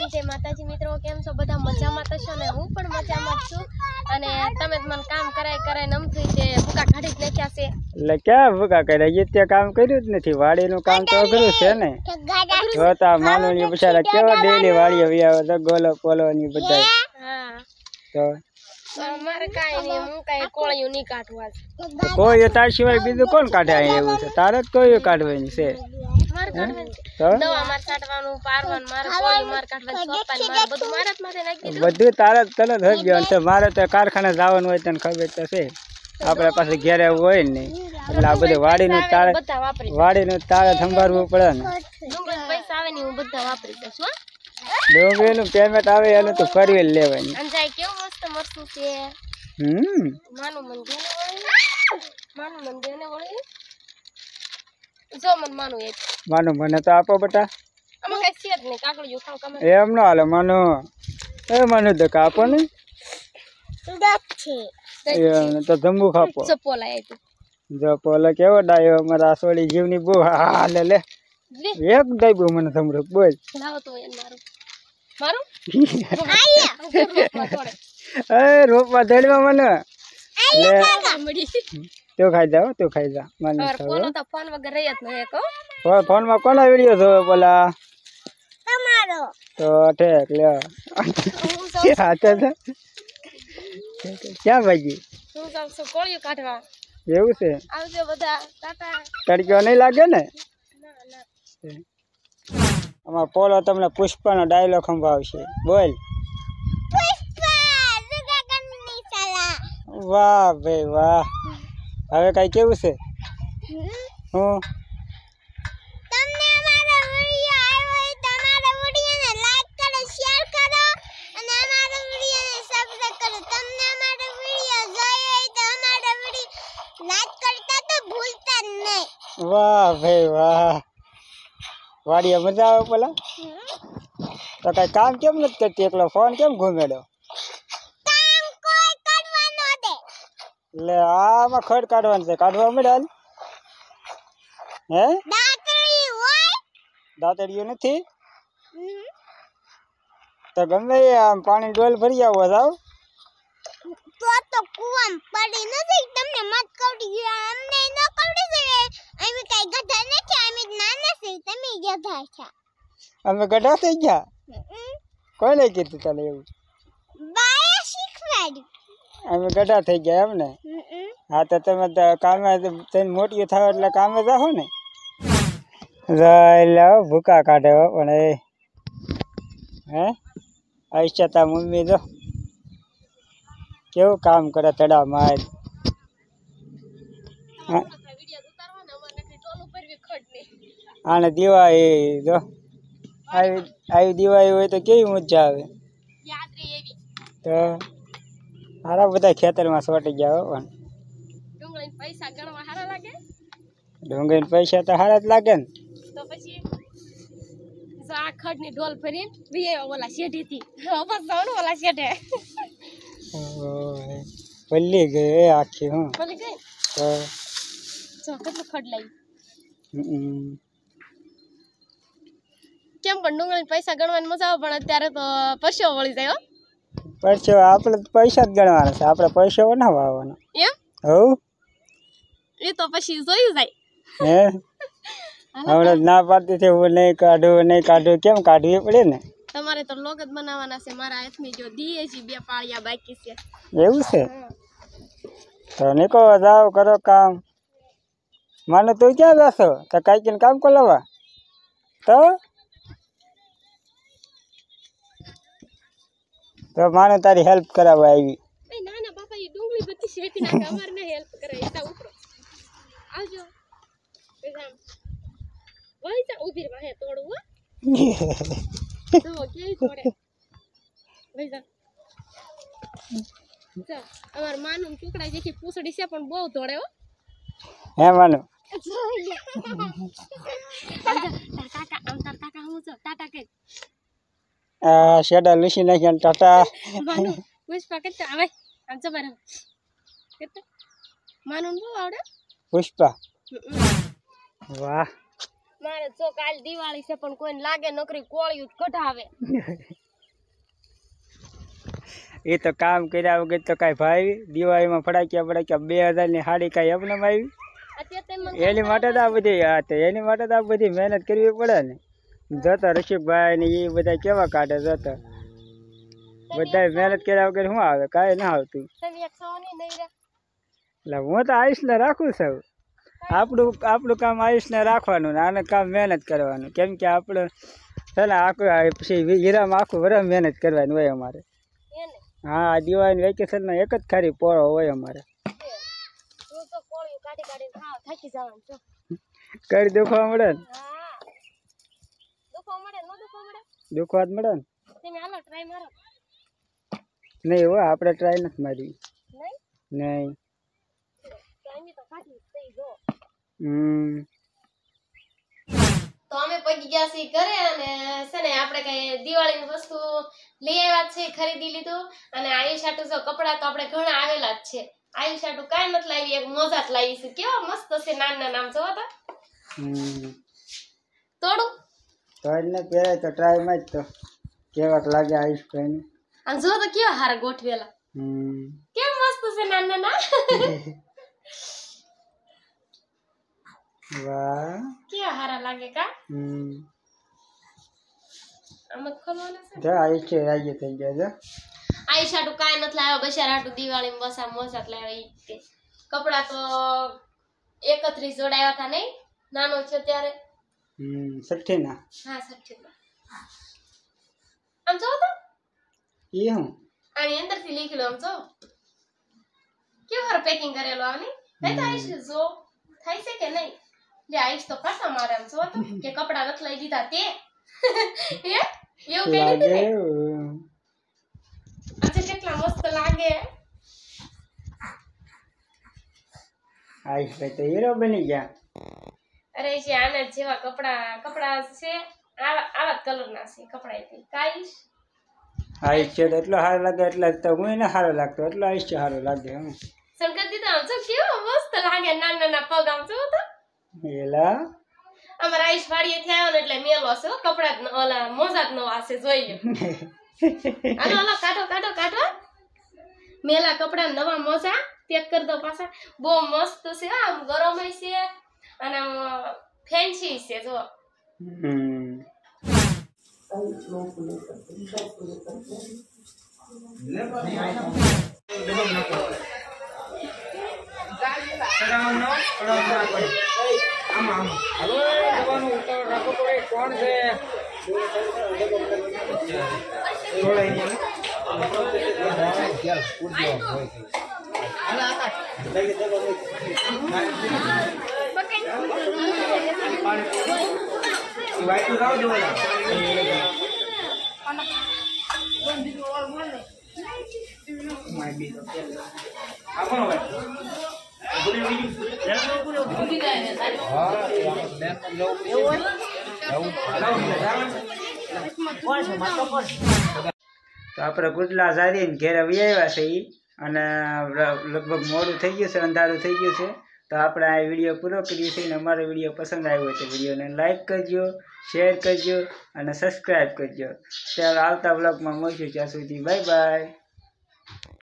જય જય માતાજી મિત્રો કેમ છો? બધા મજામાં તો છો ને? હું પણ મજામાં જ છું. અને તમે જ મને કામ કરાય કરાય નમથી તે ભૂકા કાઢી જ નાખ્યા છે. એટલે ક્યાં ભૂકા કર્યા એ ત્યાં કામ કર્યું જ નથી. વાડીનું કામ તો અઘરું છે ને. જોતા માનવની બિચારા કેવા ડેલી વાડી આવી આવે તો ગોલો પોલો ની બધા તો નહીં હું કાંઈ કોળિયું નહીં કાઢવા કોઈ તાર સિવાય બીજું કોણ કાઢે એવું છે? તારે જ કોઈ કાઢવાની છે? બધું તારે જ તરત થઈ ગયું છે મારે તો કારખાને જવાનું હોય તને ખબર તો છે. આપણે પાસે ઘેરે હોય ને નહીં એટલે આ બધું વાડીનું તારે બધા વાપરી વાડીનું તારે સંભાળવું પડે ને. પૈસા આવે ને હું બધા વાપરી દઉં છું હો. ડુંગળીનું પેમેન્ટ આવે એનું તો ફરવી જ લેવાની. અંજાય કેવું મસ્ત મરસું છે? હમ. માનું મન દેને વળી માનું મન દેને વળી જો મન માનું એક. માનું મને તો આપો બેટા. આમાં કઈ છે જ નહીં કાકડીયું ખાવ કમે એમ નો હાલે માનો. એ માનું તો કાપો ને. એમને તો જંબુ ખાપો ચપ્પો એ તો. જો પોલે કેવો ડાયો? અમારા આસોડી જીવની બહુ હા લે લે લે. એક ડાયબો મને સંભળો બોલ. લાવો તો એને મારું. મારું? એ રોપવા દેડવા મને. તો ખાઈ જાવ તો ખાઈ જા. મને ફોન તો ફોન વગર રહી જ નહીં હો. ફોન ફોનમાં કોના વિડિયો જોવે પેલા તો ઠેક લે. હું જાઉં હાથે છે. ક્યાં ભાઈ હું જાઉં છું કોળિયું કાઢવા. એવું છે? આવજો બધા ટાટા તડક્યો નહીં લાગે ના? ના આમાં પોલો તમને પુષ્પાનો ડાયલોગ સંભાવશે બોલ. વાહ ભાઈ વાહ. હવે કઈ કેવું છે? હું? તમને અમારો વિડિયો આવ્યો હોય તો અમારા વિડિયોને લાઈક કરો શેર કરો અને અમારા વિડિયોને સબસ્ક્રાઇબ કરો. તમને અમારો વિડિયો જોઈએ હોય તો અમારા વિડિયો લાઈક કરતા તો ભૂલતા જ નહીં. વાહ ભાઈ વાહ. વાડીએ મજા આવે પેલા? તો કઈ કામ કેમ નથી કરતી? એકલો ફોન કેમ ઘૂમેડો? એટલે આમાં ખડ કાઢવાનું છે. કાઢવા મળે હે? દાંતડી દાંતડિયું નથી? તો ગમે આમ પાણી ડોલ ભરી આવો જાવ. તો તો કુવામ પડી નથી. તમને મત કવડી અમને ન કવડી અમે કઈ ગધા નથી અમે નાના છે તમે ગધા છો. અમે ગઢા થઈ ગયા. કોને કીધું તને એવું? બાએ શીખવાડ્યું. અમે ગઢા થઈ ગયા એમ ને હા તો તમે તો કામે તમે મોટી થાવ એટલે કામે જાઓ ને? એટલે ભૂકા કાઢે પણ એ હે? આઈશા મમ્મી જો કેવું કામ કરે તડા માર હા, આને દિવાળી જો આવી આવી દિવાળી હોય તો કેવી મજા આવે? તો સારા બધા ખેતરમાં સોટી ગયા હો પણ. ડુંગળી પૈસા તો સારા જ લાગે ને. તો પછી ઢોલ ભરીને ઓલા ઓલા શેઢે. પલ્લી ગઈ આખી હું. ગઈ? તો કેટલું ખડ લાવી હમ. કેમ પણ ડુંગળી પૈસા ગણવાની મજા આવે પણ અત્યારે તો પૈસો વળી જાય હો. પછી આપણે પૈસા જ ગણવાના છે આપણે પૈસા ના વાવવાનો. એમ? હવ એ તો પછી જોયું જાય. હે? હમણાં ના પાડતી છે હું નહીં કાઢું નહીં કાઢું કેમ કાઢવી પડે ને? તમારે તો લોગ જ બનાવવાના છે મારા હાથની જો દીએ છે બે પાળિયા બાકી છે. એવું છે? તો નીકો જાઓ કરો કામ. માનો તું ક્યાં જશો? તો કાંઈક કામ કોલાવા તો? તો માનો તારી હેલ્પ કરાવવા આવી. એ ના ના બાપા એ ડુંગળી બધી શેકી નાખે અમારે ને હેલ્પ કરે એતા ઉપરો. આવજો. એમ વહી જા ઊભી રહે હે તોડું હો. જો કેવી તોડે. વહી જા. જા. અમાર માનું ટુકડા જેથી પૂછડી છે પણ બહુ તોડે હો. હે માનો? તાર કાકા આમ તાર કાકા હું છો? ટાટા કે આ શેડા લૂસી નાખ્યા ટાટા. પુષ્પા કેટલા આવે? આમ જબર કેટલા માનું બહુ આવડે? પુષ્પા. વાહ. મારે તો કાલ દિવાળી છે પણ કોઈને લાગે નોકરી કોળિયું કઢાવે. એ તો કામ કર્યા વગર તો કાંઈ ભાઈ દિવાળીમાં ફડાક્યા ફડાક્યા બે હજારની સાડી કાંઈ એમનેમ આવી એની માટે તો આ બધી એની માટે તો આ બધી મહેનત કરવી પડે ને. જતો રશીકભાઈ ને એ બધા કેવા કાઢે જતા? બધા મહેનત કર્યા વગર શું આવે? કાંઈ ના આવતું. એટલે હું તો આયુષને રાખું છું. આપણું આપણું કામ આયુષને રાખવાનું ને આને કામ મહેનત કરવાનું. કેમ કે આપણે છે ને આખું પછી હીરામાં આખું વરસ મહેનત કરવાની હોય અમારે. હા આ દિવાળી વેકેશનમાં એક જ ખારી પોળો હોય અમારે. કરી દુખવા મળે ને હા દુખો મળે નો દુખો મળે દુખવા જ મળે ને? તમે હાલો ટ્રાય મારો. નહીં હો આપણે ટ્રાય નથી મારી. નહીં? નહીં. તો એમ તો કાઢી થઈ જો. હમ. તો અમે પગી ગયા છીએ ઘરે અને છે ને આપણે કઈ દિવાળીની વસ્તુ લઈ આવ્યા છે ખરીદી લીધું. અને આયુષ હાટુ જો કપડા તો આપણે ઘણા આવેલા જ છે. આયુષ હાટુ કાંઈ નથી લાવી એક મોજા જ લાવી છે. કેવા મસ્ત છે નાના નામ જોવા તો. તોડું. તો એને પહેરાય તો ટ્રાયમાં જ તો. કેવાક લાગે આયુષભાઈને અને જો તો કેવા હારા ગોઠવેલા. કેમ મસ્ત છે નાના ના વાહ. કેવા હારા લાગે કા? આમાં ખોલવાના છે જો આયુષ થઈ ગયા જો. આયુષ હાટુ કાંઈ નથી લાવ્યો. બસાર હાટુ દિવાળી બસા જ લાવ્યા ઈ કપડા તો એકત્રીસ જોડાયા હતા નહીં. નાનો છે ત્યારે. હમ સઠ્ઠીના હા સચ્ચી આમ જો તો એ હું આની અંદરથી લીખેલું આમ જો કેવું હારું પેકિંગ કરેલું આવની નહીં તો આઈશ જો થાય છે કે નહીં લે આઈશ તો પાછા મારે આમ જો તો કે કપડા નથી લઈ દીધા તે હે એવું કઈ લાગે નથી ને હમ. આજે કેટલા મસ્ત લાગે આયુષભાઈ તો હીરો બની ગયા અરે છે આના જેવા કપડા કપડા છે આવા આવા કલરના છે કપડા થી કાઈશ આયુષ છે એટલો સારો લાગે એટલે તો હું એને સારો લાગતો એટલો આયુષ સારો લાગે હું શંકર દીદા આમ જો કેવો મસ્ત લાગે નાના નાના પગ આમ જો તો. એલા અમારા આઈશ વાડીએ થી આવ્યો ને એટલે મેલો છે કપડા જ ઓલા મોજા જ નવા છે જોઈ લે હાલો હાલો કાઢો કાઢો કાઢો. મેલા કપડા નવા મોજા પેક કરી દો પાછા. બહુ મસ્ત છે આમ ગરમ છે. અને આમ ફેન્સી છે જો હમ તો આપણે ગુડલા ઝારીને ઘેર આવી આવ્યા છે એ અને લગભગ મોડું થઈ ગયું છે, અંધારું થઈ ગયું છે. તો આપણે આ વીડિયો પૂરો કરીએ છીએ અને અમારો વીડિયો પસંદ આવ્યો હોય તો વિડીયોને લાઇક કરજો શેર કરજો અને સબસ્ક્રાઈબ કરજો. ચાલો આવતા બ્લોગમાં મળશું, ત્યાં સુધી બાય બાય